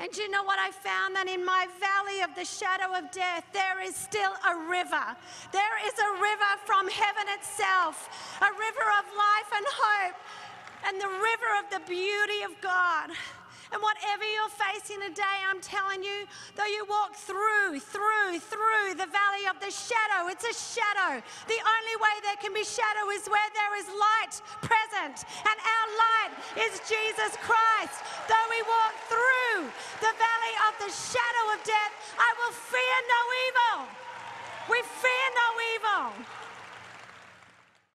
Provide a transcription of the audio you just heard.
And you know what I found? That in my valley of the shadow of death, there is still a river. There is a river from heaven itself, a river of life and hope, and the river of the beauty of God. And whatever you're facing today, I'm telling you, though you walk through, through, through the valley of the shadow, it's a shadow. The only way there can be shadow is where there is light present. And our light is Jesus Christ. The shadow of death, I will fear no